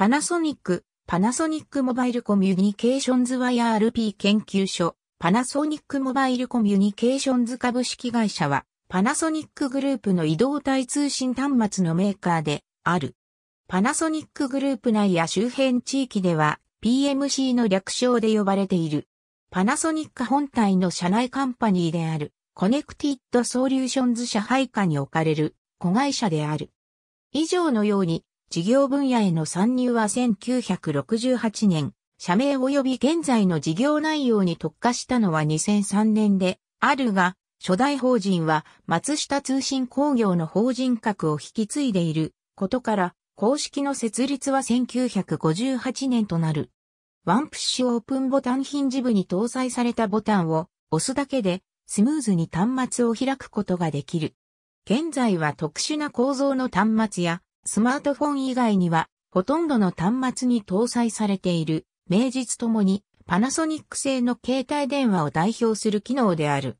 パナソニック、パナソニックモバイルコミュニケーションズ YRP 研究所、パナソニックモバイルコミュニケーションズ株式会社は、パナソニックグループの移動体通信端末のメーカーである。パナソニックグループ内や周辺地域では PMC の略称で呼ばれている。パナソニック本体の社内カンパニーであるコネクティッドソリューションズ社配下に置かれる子会社である。以上のように事業分野への参入は1968年、社名及び現在の事業内容に特化したのは2003年であるが、初代法人は松下通信工業の法人格を引き継いでいることから、公式の設立は1958年となる。ワンプッシュオープンボタンヒンジ部に搭載されたボタンを押すだけでスムーズに端末を開くことができる。現在は特殊な構造の端末やスマートフォン以外には、ほとんどの端末に搭載されている、名実ともに、パナソニック製の携帯電話を代表する機能である。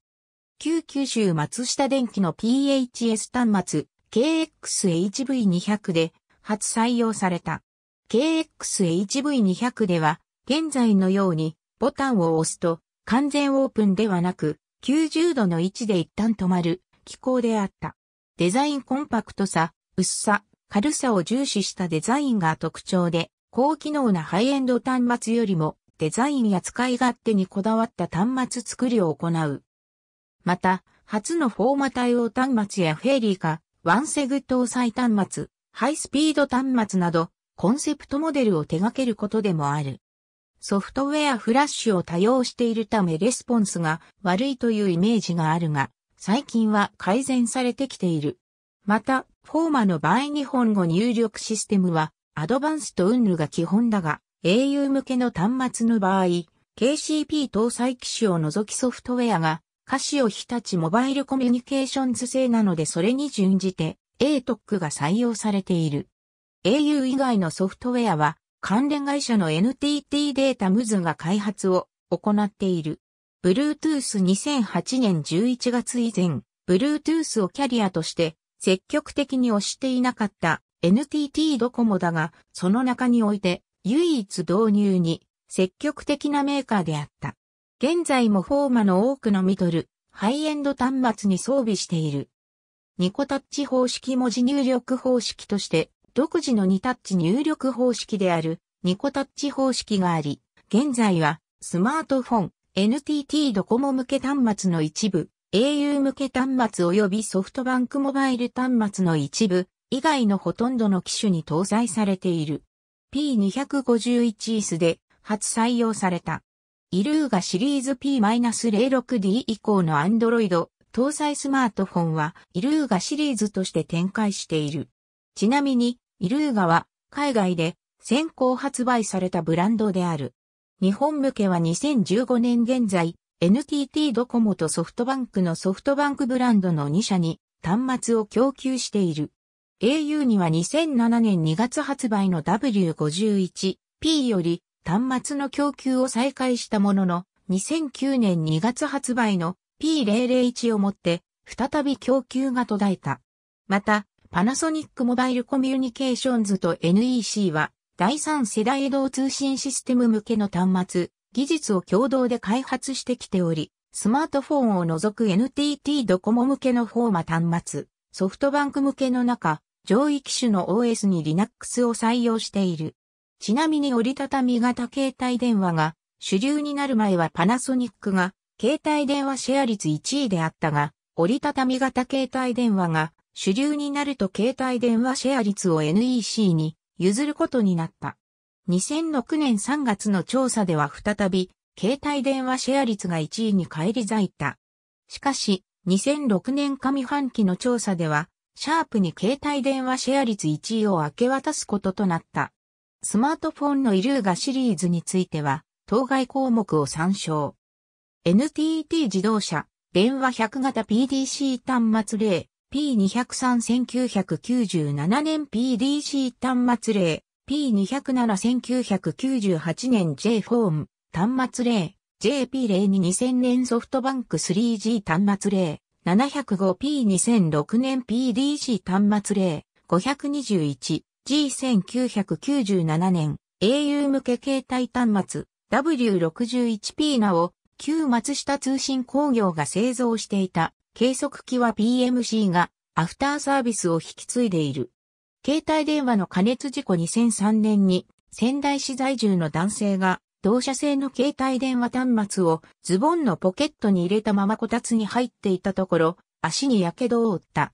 旧九州松下電機の PHS 端末、KXHV200 で、初採用された。KXHV200 では、現在のように、ボタンを押すと、完全オープンではなく、90度の位置で一旦止まる、機構であった。デザインコンパクトさ、薄さ、軽さを重視したデザインが特徴で、高機能なハイエンド端末よりもデザインや使い勝手にこだわった端末作りを行う。また、初のフォーマ対応端末やフェリーか、ワンセグ搭載端末、ハイスピード端末など、コンセプトモデルを手掛けることでもある。ソフトウェアフラッシュを多用しているためレスポンスが悪いというイメージがあるが、最近は改善されてきている。また、 FOMA の場合日本語入力システムは、アドバンスト Wnn が基本だが、au 向けの端末の場合、KCP 搭載機種を除きソフトウェアが、カシオ日立モバイルコミュニケーションズ製なのでそれに準じて、ATOC が採用されている。au 以外のソフトウェアは、関連会社の NTT データムズが開発を行っている。Bluetooth 2008年11月以前、Bluetooth をキャリアとして積極的に推していなかった NTT ドコモだが、その中において唯一導入に積極的なメーカーであった。現在もフォーマの多くのミドル、ハイエンド端末に装備している。ニコタッチ方式文字入力方式として、独自のニタッチ入力方式であるニコタッチ方式があり、現在はスマートフォン、NTT ドコモ向け端末の一部、au 向け端末及びソフトバンクモバイル端末の一部以外のほとんどの機種に搭載されている P251S で初採用された。イルーガシリーズ P-06D 以降の Android 搭載スマートフォンはイルーガシリーズとして展開している。ちなみに、イルーガは海外で先行発売されたブランドである。日本向けは2015年現在、NTT ドコモとソフトバンクのソフトバンクブランドの2社に端末を供給している。au には2007年2月発売の W51P より端末の供給を再開したものの、2009年2月発売の P001 をもって再び供給が途絶えた。また、パナソニックモバイルコミュニケーションズと NEC は第3世代移動通信システム向けの端末、技術を共同で開発してきており、スマートフォンを除く NTT ドコモ向けのフォーマ端末、ソフトバンク向けの中、上位機種の OS に Linux を採用している。ちなみに折りたたみ型携帯電話が主流になる前はパナソニックが携帯電話シェア率1位であったが、折りたたみ型携帯電話が主流になると携帯電話シェア率を NEC に譲ることになった。2006年3月の調査では再び、携帯電話シェア率が1位に返り咲いた。しかし、2006年上半期の調査では、シャープに携帯電話シェア率1位を明け渡すこととなった。スマートフォンのイルーガシリーズについては、当該項目を参照。NTT 自動車、電話100型 PDC 端末例、P203-1997 年 PDC 端末例、P207-1998 年 J フォーム、端末例、JP02-2000 年ソフトバンク 3G 端末例、705P2006 年 PDC 端末例、521、G1997 年。au 向け携帯端末。W61P なを旧松下通信工業が製造していた。計測器は PMC がアフターサービスを引き継いでいる。携帯電話の加熱事故2003年に仙台市在住の男性が同社製の携帯電話端末をズボンのポケットに入れたままこたつに入っていたところ足に火傷を負った。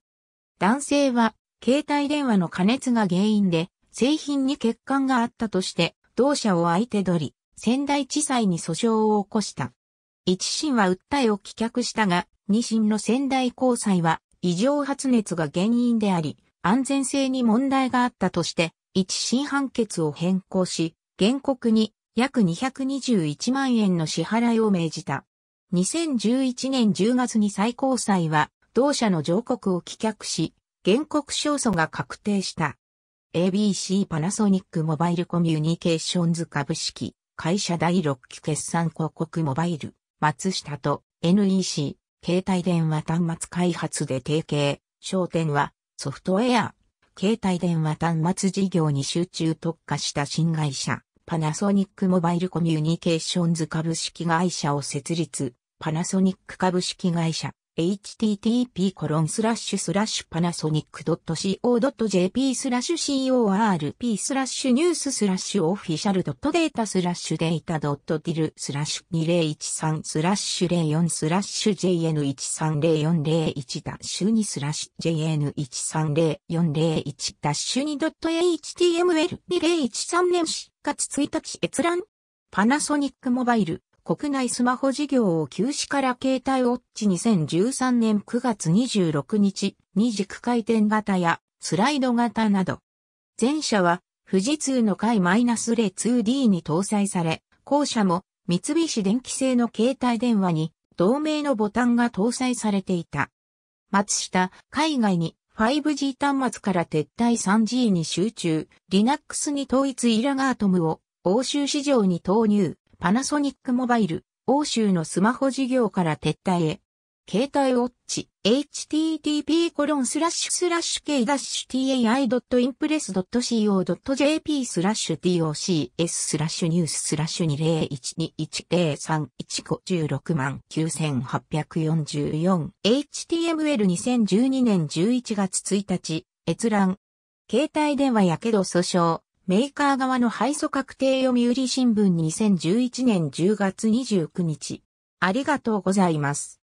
男性は携帯電話の加熱が原因で製品に欠陥があったとして同社を相手取り仙台地裁に訴訟を起こした。一審は訴えを棄却したが、二審の仙台高裁は異常発熱が原因であり、安全性に問題があったとして、一審判決を変更し、原告に約221万円の支払いを命じた。2011年10月に最高裁は、同社の上告を棄却し、原告勝訴が確定した。ABC パナソニックモバイルコミュニケーションズ株式会社第6期決算広告モバイル松下と NEC、携帯電話端末開発で提携、焦点はソフトウェア、携帯電話端末事業に集中特化した新会社、パナソニックモバイルコミュニケーションズ株式会社を設立、パナソニック株式会社、http コロンスラッシュスラッシュパナソニック .co.jp スラッシュ corp スラッシュニューススラッシュオフィシャルドットデータスラッシュデータドット dir スラッシュ2013スラッシュ04スラッシュ JN130401 ダッシュ2スラッシュ JN130401 ダッシュ2ドット HTML2013 年4月1日閲覧パナソニックモバイル国内スマホ事業を休止から携帯ウォッチ2013年9月26日、二軸回転型やスライド型など。前者は富士通の回 -2D に搭載され、後者も三菱電機製の携帯電話に同名のボタンが搭載されていた。松下、海外に 5G 端末から撤退 3G に集中、Linux に統一イラガートムを欧州市場に投入。パナソニックモバイル、欧州のスマホ事業から撤退へ。携帯ウォッチ、http コロンスラッシュスラッシュ k-tai.impress.co.jp スラッシュ docs スラッシュニューススラッシュ201210311516万9844 HTML2012 年11月1日閲覧携帯電話やけど訴訟メーカー側の配送確定読売新聞2011年10月29日。ありがとうございます。